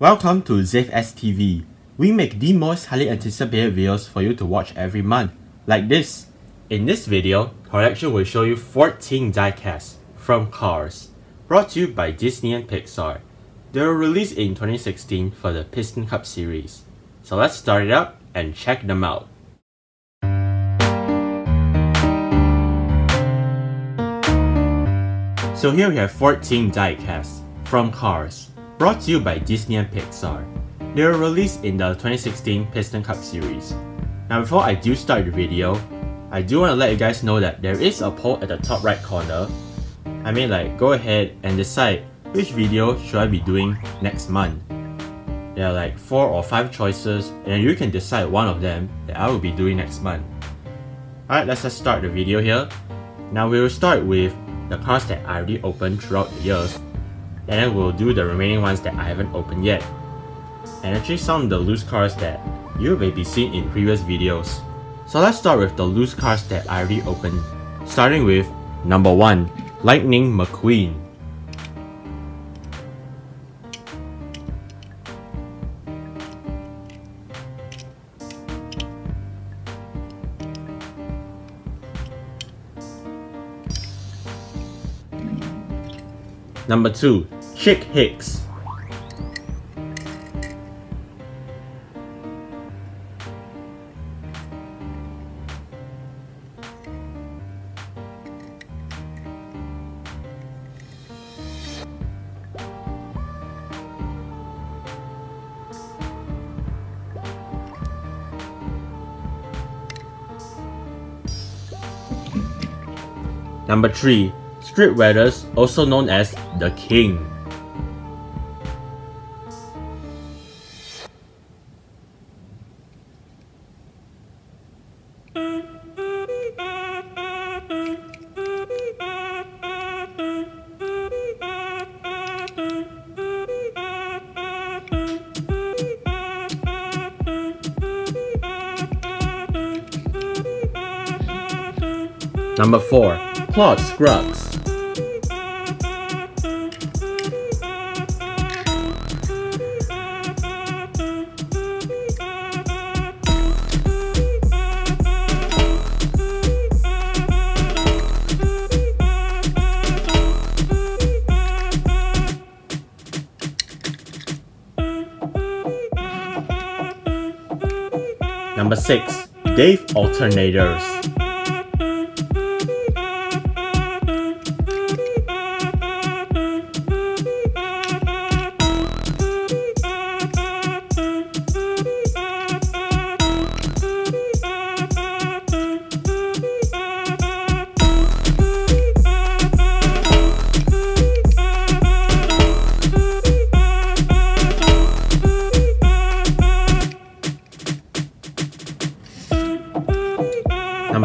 Welcome to Zav TV. We make the most highly anticipated videos for you to watch every month, like this. In this video, Collection will show you 14 diecasts from Cars, brought to you by Disney and Pixar. They were released in 2016 for the Piston Cup series. So let's start it up and check them out. So here we have 14 diecasts from Cars, brought to you by Disney and Pixar. They were released in the 2016 Piston Cup series. Now before I do start the video, I do want to let you guys know that there is a poll at the top right corner. I mean like go ahead and decide which video should I be doing next month. There are like 4 or 5 choices and you can decide one of them that I will be doing next month. Alright, let's just start the video here. Now we will start with the cars that I already opened throughout the years, and we'll do the remaining ones that I haven't opened yet. And actually some of the loose cars that you may be seen in previous videos. So let's start with the loose cars that I already opened, starting with number 1, Lightning McQueen. Number 2. Chick Hicks Number 3. Strip Weathers, also known as The King. Number 4. Claude Scruggs Number 6. Dave Alternators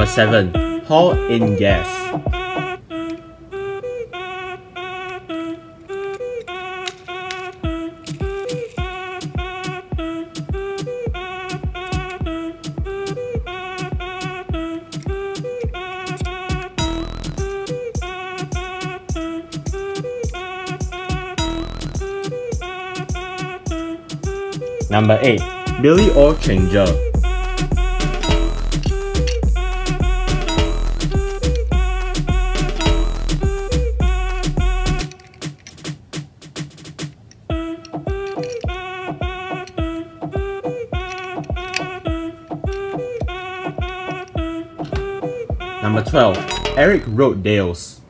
Number 7. Hall in Gas Number 8. Billy Oilchanger Number 12. Eric Roadales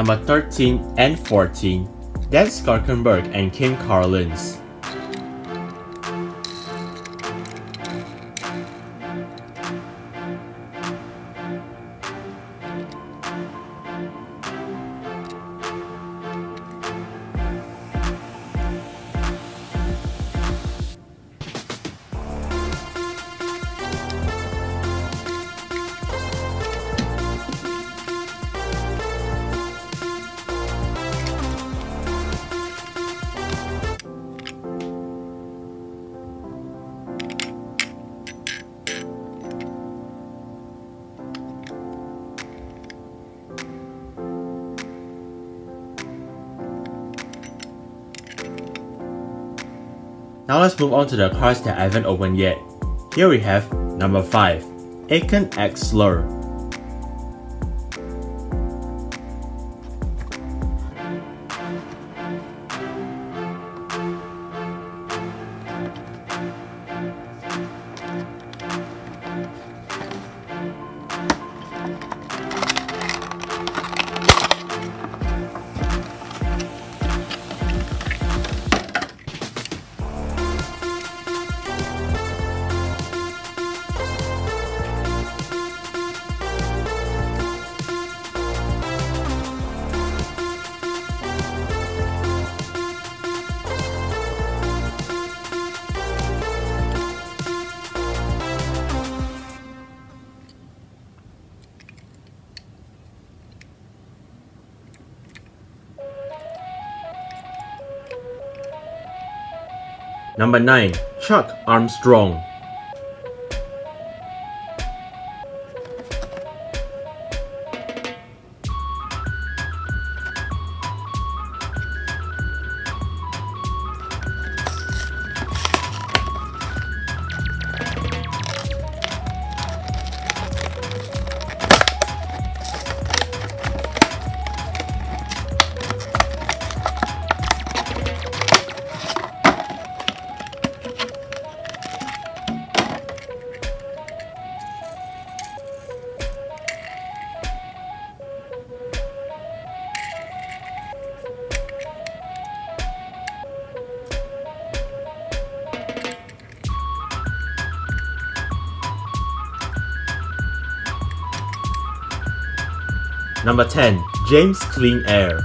Number 13 and 14, Dan Sclarkenberg and Kim Carllins. Now let's move on to the cards that I haven't opened yet. Here we have number 5, Aiken Axler. Number 9. Chuck Armstrong Number 10. James Cleanair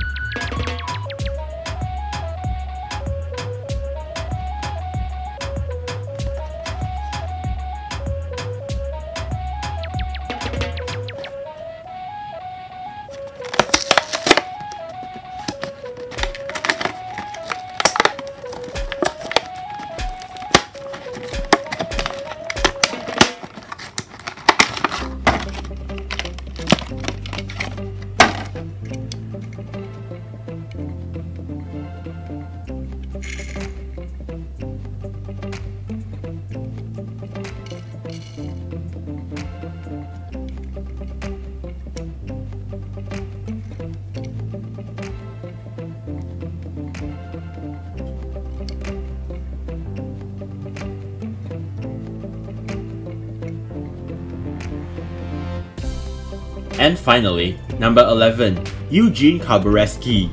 And finally, number 11, Eugene Carbureski.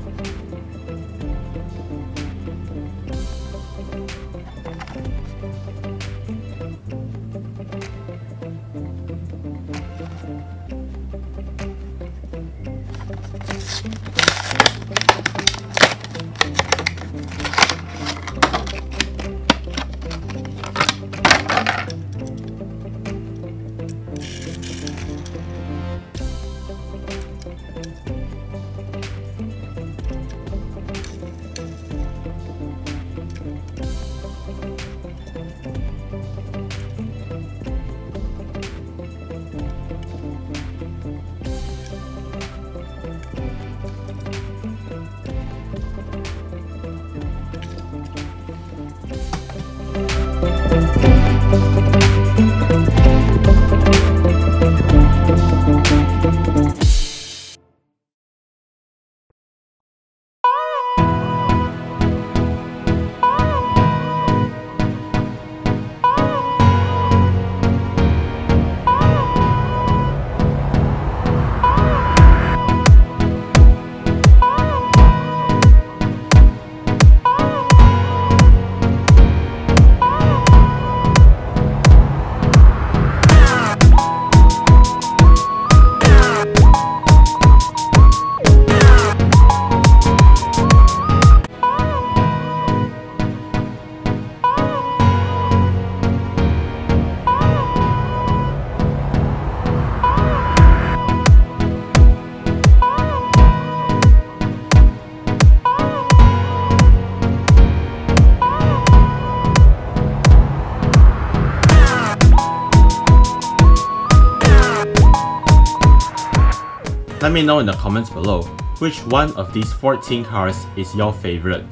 Let me know in the comments below which one of these 14 cars is your favorite.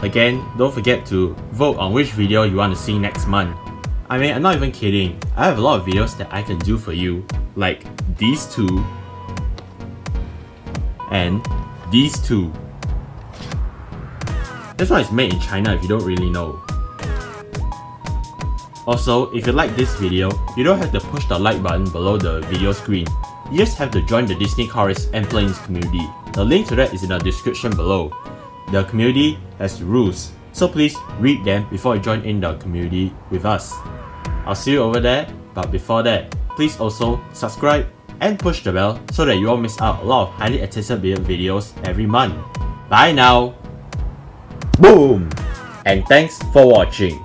Again, don't forget to vote on which video you want to see next month. I mean, I'm not even kidding. I have a lot of videos that I can do for you, like these two, and these two. This one is made in China if you don't really know. Also, if you like this video, you don't have to push the like button below the video screen. You just have to join the Disney Cars and Planes community. The link to that is in the description below. The community has rules, so please read them before you join in the community with us. I'll see you over there, but before that, please also subscribe and push the bell so that you won't miss out a lot of highly anticipated videos every month. Bye now! Boom! And thanks for watching.